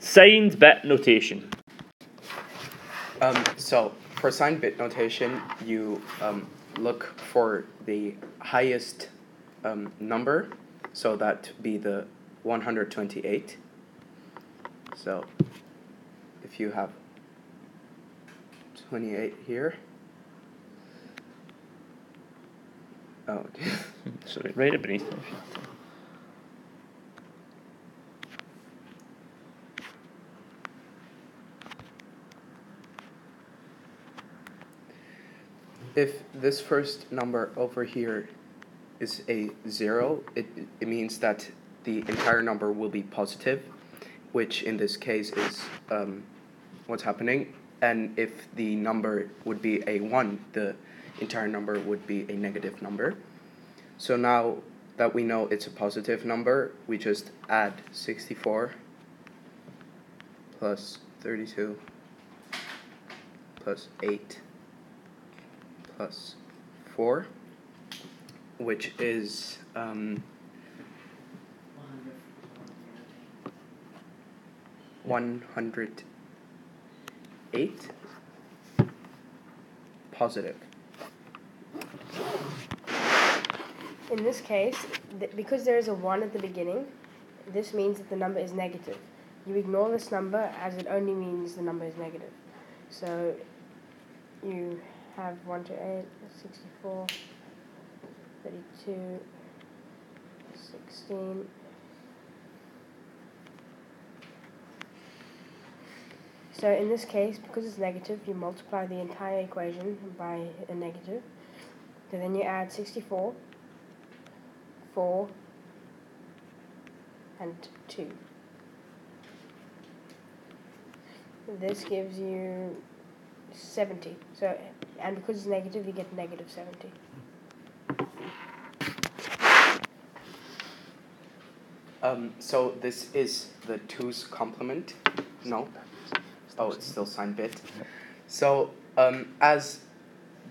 Signed bit notation. Um, so for signed bit notation, you um, look for the highest um, number, so that be the 128. So if you have 28 here. Oh, Sorry, write it beneath. If this first number over here is a zero, it, it means that the entire number will be positive, which in this case is um, what's happening. And if the number would be a one, the entire number would be a negative number. So now that we know it's a positive number, we just add 64 plus 32 plus 8 plus 4, which is um, 108 positive. In this case, th- because there is a 1 at the beginning, this means that the number is negative. You ignore this number as it only means the number is negative. So you have 1 to 8, 64, 32, 16. So in this case, because it's negative, you multiply the entire equation by a negative. So then you add 64, 4, and 2. This gives you 70. So, and because it's negative, you get negative 70. Um, so this is the 2's complement. No. Oh, it's still signed bit. So um, as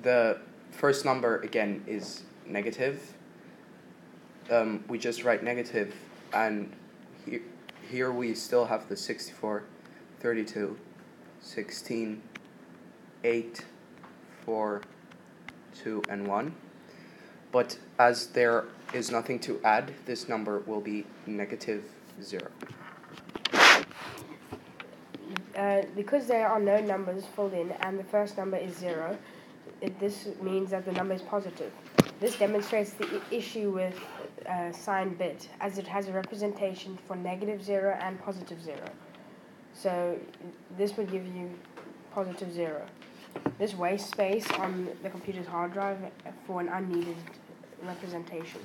the first number again is negative, um, we just write negative, and here, here we still have the 64, 32, 16, 8, 4, 2, and 1. But as there is nothing to add, this number will be negative 0. Uh, because there are no numbers filled in and the first number is 0, it, this means that the number is positive. This demonstrates the I- issue with uh, signed bit, as it has a representation for negative 0 and positive 0. So this would give you positive 0. This wastes space on the computer's hard drive for an unneeded representation.